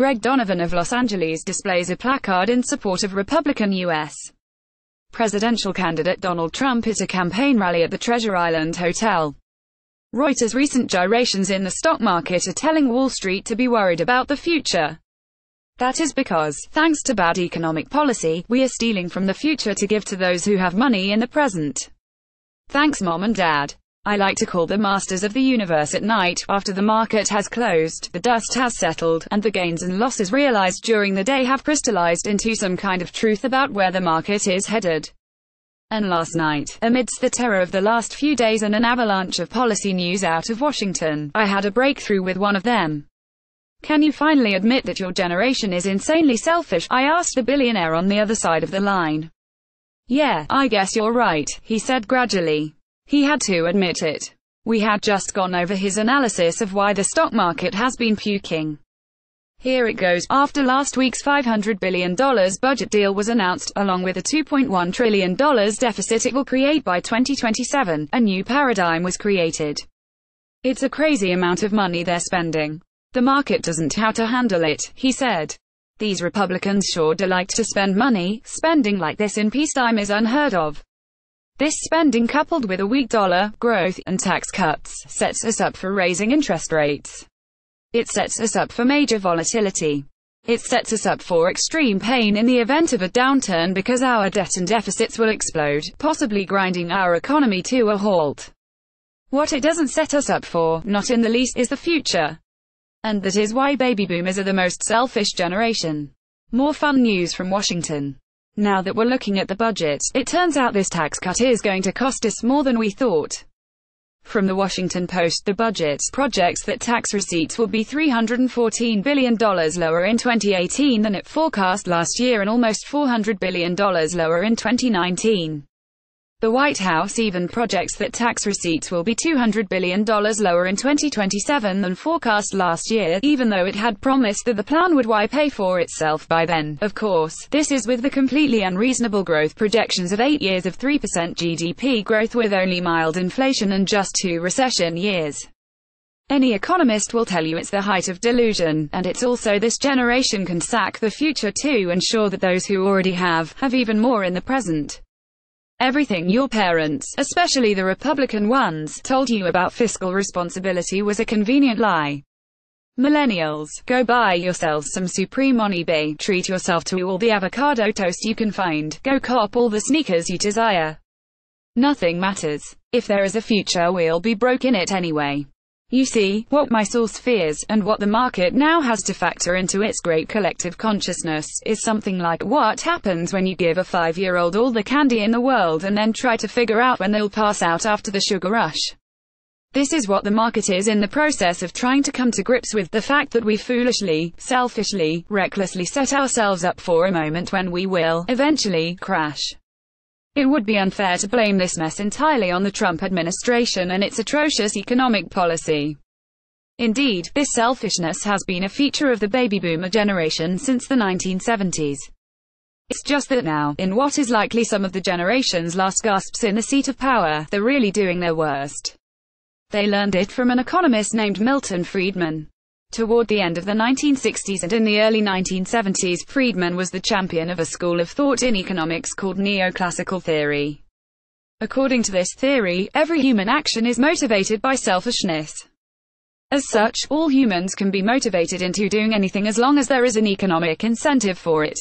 Gregg Donovan of Los Angeles displays a placard in support of Republican U.S. presidential candidate Donald Trump at a campaign rally at the Treasure Island Hotel. Reuters' recent gyrations in the stock market are telling Wall Street to be worried about the future. That is because, thanks to bad economic policy, we are stealing from the future to give to those who have money in the present. Thanks mom and dad. I like to call the masters of the universe at night, after the market has closed, the dust has settled, and the gains and losses realized during the day have crystallized into some kind of truth about where the market is headed. And last night, amidst the terror of the last few days and an avalanche of policy news out of Washington, I had a breakthrough with one of them. Can you finally admit that your generation is insanely selfish? I asked the billionaire on the other side of the line. Yeah, I guess you're right, he said gradually. He had to admit it. We had just gone over his analysis of why the stock market has been puking. Here it goes. After last week's $500 billion budget deal was announced, along with a $2.1 trillion deficit it will create by 2027, a new paradigm was created. It's a crazy amount of money they're spending. The market doesn't how to handle it, he said. These Republicans sure do like to spend money. Spending like this in peacetime is unheard of. This spending coupled with a weak dollar, growth, and tax cuts, sets us up for raising interest rates. It sets us up for major volatility. It sets us up for extreme pain in the event of a downturn because our debt and deficits will explode, possibly grinding our economy to a halt. What it doesn't set us up for, not in the least, is the future. And that is why baby boomers are the most selfish generation. More fun news from Washington. Now that we're looking at the budget, it turns out this tax cut is going to cost us more than we thought. From the Washington Post, the budget projects that tax receipts will be $314 billion lower in 2018 than it forecast last year and almost $400 billion lower in 2019. The White House even projects that tax receipts will be $200 billion lower in 2027 than forecast last year, even though it had promised that the plan would why pay for itself by then. Of course, this is with the completely unreasonable growth projections of 8 years of 3% GDP growth with only mild inflation and just two recession years. Any economist will tell you it's the height of delusion, and it's also this generation can sack the future to ensure that those who already have, have even more in the present. Everything your parents, especially the Republican ones, told you about fiscal responsibility was a convenient lie. Millennials, go buy yourselves some Supreme on eBay, treat yourself to all the avocado toast you can find, go cop all the sneakers you desire. Nothing matters. If there is a future we'll be broke in it anyway. You see, what my source fears, and what the market now has to factor into its great collective consciousness, is something like what happens when you give a five-year-old all the candy in the world and then try to figure out when they'll pass out after the sugar rush. This is what the market is in the process of trying to come to grips with, the fact that we foolishly, selfishly, recklessly set ourselves up for a moment when we will, eventually, crash. It would be unfair to blame this mess entirely on the Trump administration and its atrocious economic policy. Indeed, this selfishness has been a feature of the baby boomer generation since the 1970s. It's just that now, in what is likely some of the generation's last gasps in the seat of power, they're really doing their worst. They learned it from an economist named Milton Friedman. Toward the end of the 1960s and in the early 1970s Friedman was the champion of a school of thought in economics called neoclassical theory. According to this theory, every human action is motivated by selfishness. As such, all humans can be motivated into doing anything as long as there is an economic incentive for it.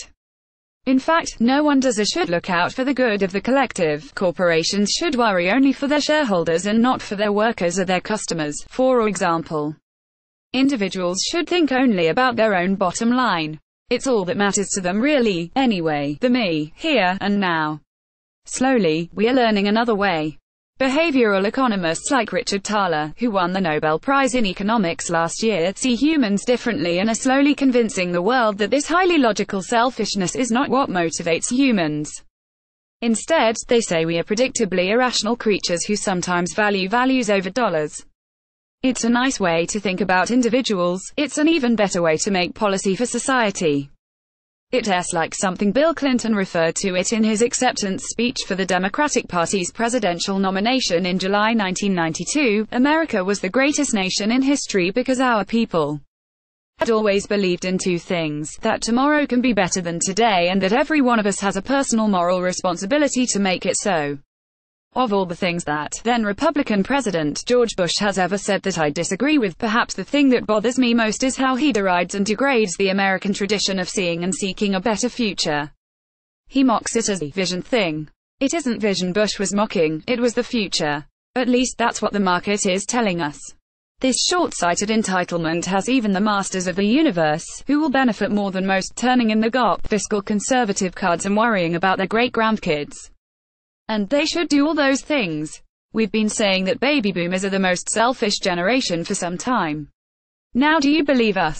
In fact, no one does or should look out for the good of the collective. Corporations should worry only for their shareholders and not for their workers or their customers, for example. Individuals should think only about their own bottom line. It's all that matters to them really, anyway, the me, here, and now. Slowly, we are learning another way. Behavioral economists like Richard Thaler, who won the Nobel Prize in Economics last year, see humans differently and are slowly convincing the world that this highly logical selfishness is not what motivates humans. Instead, they say we are predictably irrational creatures who sometimes value values over dollars. It's a nice way to think about individuals, it's an even better way to make policy for society. It's like something Bill Clinton referred to it in his acceptance speech for the Democratic Party's presidential nomination in July 1992, America was the greatest nation in history because our people had always believed in two things, that tomorrow can be better than today and that every one of us has a personal moral responsibility to make it so. Of all the things that then Republican President George Bush has ever said that I disagree with, perhaps the thing that bothers me most is how he derides and degrades the American tradition of seeing and seeking a better future. He mocks it as a vision thing. It isn't vision Bush was mocking, it was the future. At least that's what the market is telling us. This short-sighted entitlement has even the masters of the universe, who will benefit more than most, turning in the GOP fiscal conservative cards and worrying about their great-grandkids. And they should do all those things. We've been saying that baby boomers are the most selfish generation for some time. Now do you believe us?